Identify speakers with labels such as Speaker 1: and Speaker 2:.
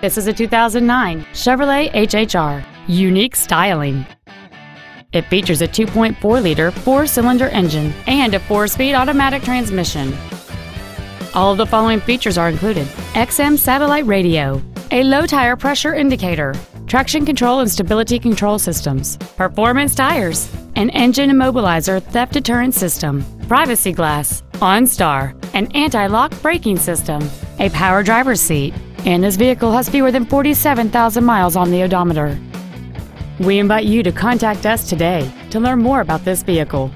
Speaker 1: This is a 2009 Chevrolet HHR. Unique styling. It features a 2.4-liter four-cylinder engine and a four-speed automatic transmission. All of the following features are included. XM satellite radio, a low tire pressure indicator, traction control and stability control systems, performance tires, an engine immobilizer theft deterrent system, privacy glass, OnStar, an anti-lock braking system, a power driver's seat, and this vehicle has fewer than 47,000 miles on the odometer. We invite you to contact us today to learn more about this vehicle.